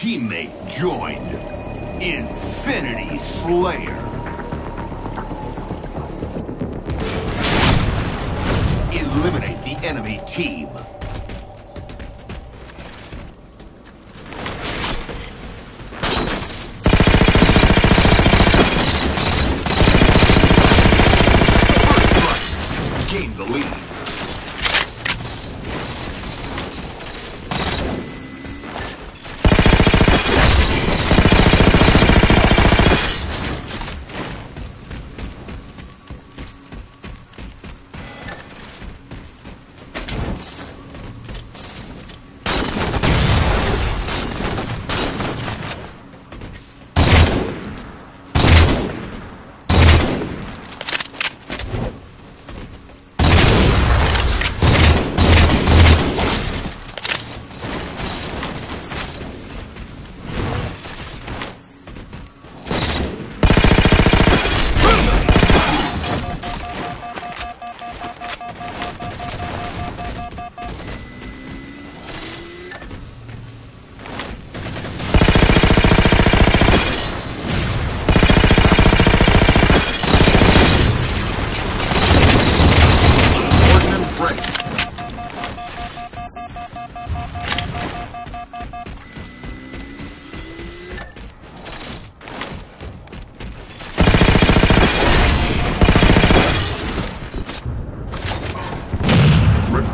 teammate joined Infinity Slayer. Eliminate the enemy team.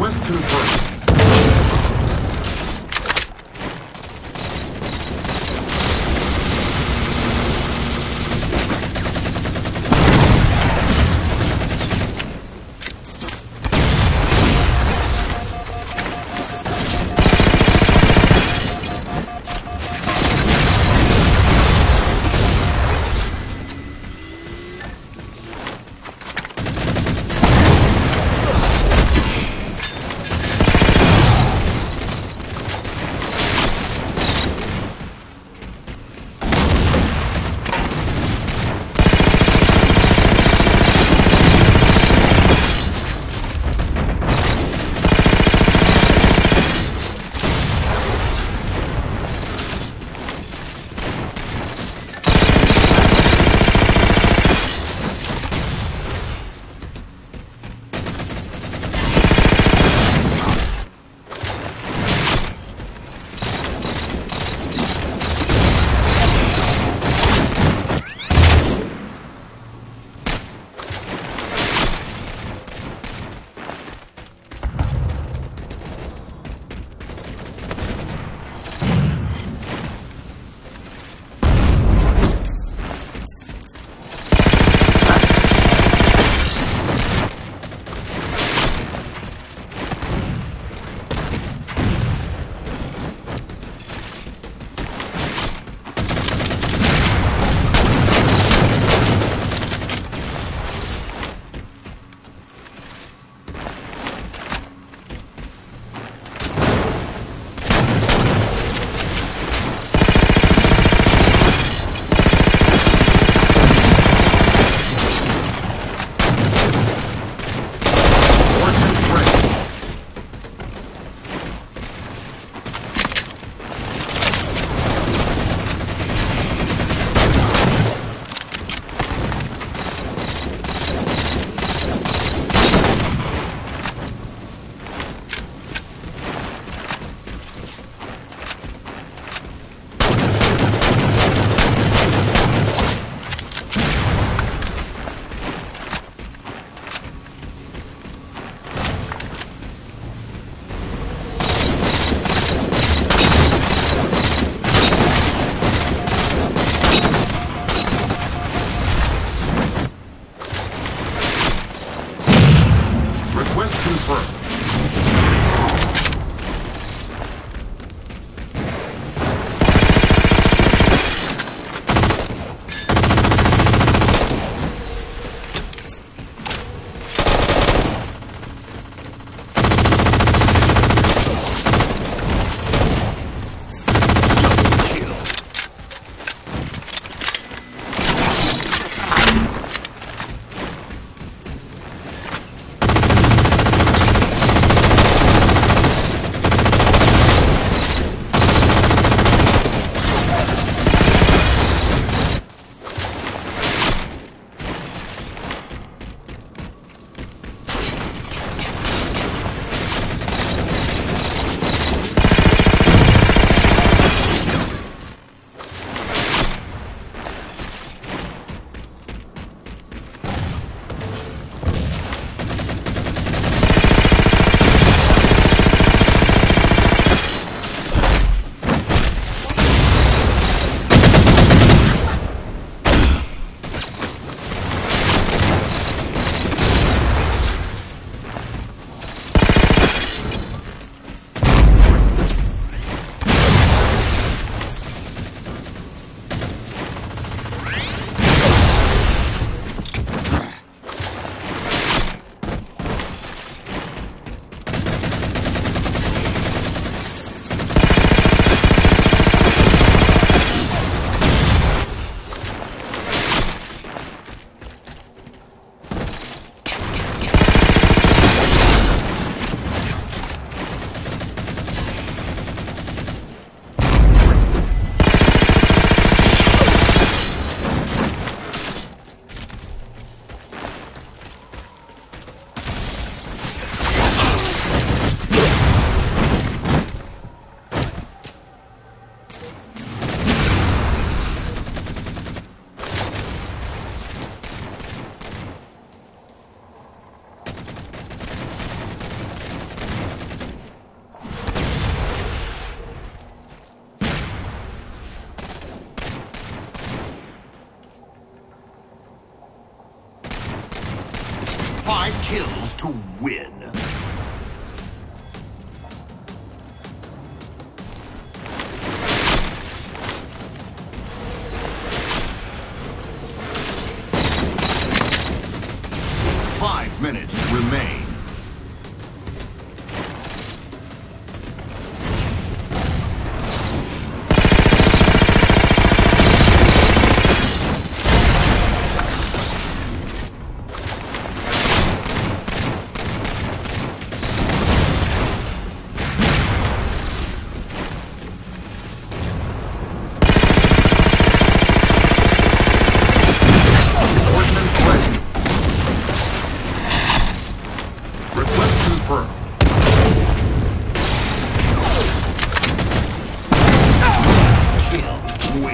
Request confirmed.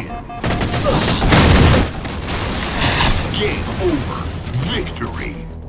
Wins. Game over. Victory.